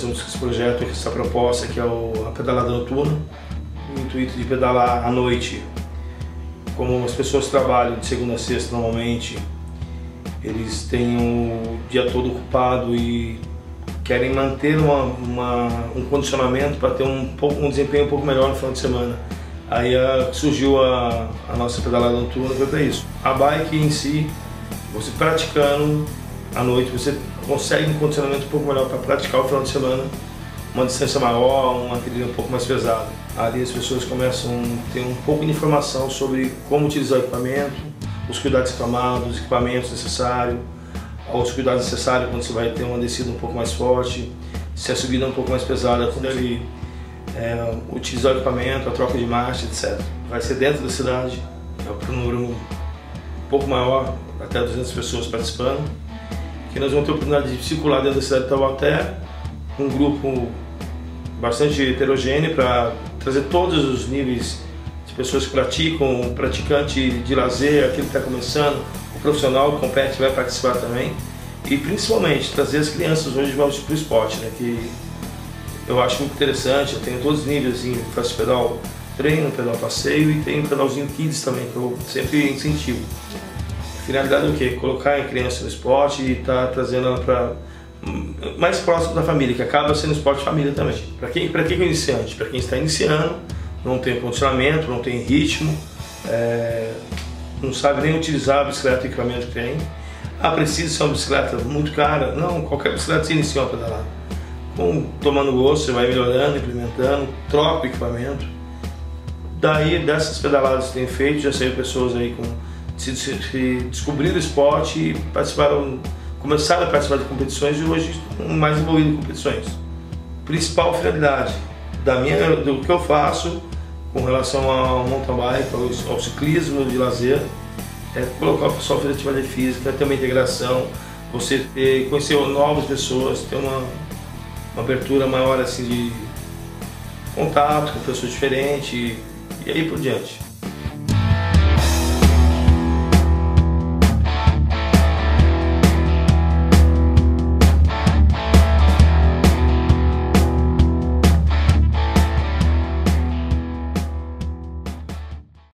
estamos com esse projeto, essa proposta que é o, a pedalada noturna, o intuito de pedalar à noite. Como as pessoas trabalham de segunda a sexta normalmente, eles têm o dia todo ocupado e querem manter uma, uma, um condicionamento para ter um, um desempenho um pouco melhor no final de semana. Aí a, surgiu a, a, nossa pedalada noturna foi para isso. A bike em si, você praticando à noite, você consegue um condicionamento um pouco melhor para praticar o final de semana, uma distância maior, uma trilha um pouco mais pesada. Ali as pessoas começam a ter um pouco de informação sobre como utilizar o equipamento, os cuidados tomados, os equipamentos necessários, os cuidados necessários quando você vai ter uma descida um pouco mais forte, se a subida é um pouco mais pesada, quando ele é, utilizar o equipamento, a troca de marcha, etc. Vai ser dentro da cidade, é um número um pouco maior, até 200 pessoas participando, que nós vamos ter a oportunidade de circular dentro da cidade de Taubaté, um grupo bastante heterogêneo para trazer todos os níveis de pessoas que praticam, praticante de lazer, aquele que está começando, o profissional que compete vai participar também. E principalmente trazer as crianças hoje para o esporte, né? que eu acho muito interessante, eu tenho todos os níveis, assim, faço pedal treino, pedal passeio e tenho pedalzinho kids também, que eu sempre incentivo. Finalidade é o quê? Colocar a criança no esporte e estar tá trazendo ela para mais próximo da família, que acaba sendo esporte família também. Para quem, pra quem é iniciante? Para quem está iniciando, não tem condicionamento, não tem ritmo, é, não sabe nem utilizar a bicicleta e o equipamento que tem. Ah, precisa ser uma bicicleta muito cara? Não, qualquer bicicleta se inicia uma pedalada. Com, tomando gosto, você vai melhorando, implementando, troca o equipamento. Daí, dessas pedaladas que tem feito, já saiu pessoas aí com se, se, descobriram o esporte e participaram, começaram a participar de competições e hoje estão mais envolvidos em competições. Principal finalidade da minha, do que eu faço com relação ao mountain bike, ao, ao ciclismo de lazer, é colocar o pessoal fazer atividade física, ter uma integração, você ter, conhecer novas pessoas, ter uma, uma abertura maior assim de contato com pessoas diferentes e, e aí por diante.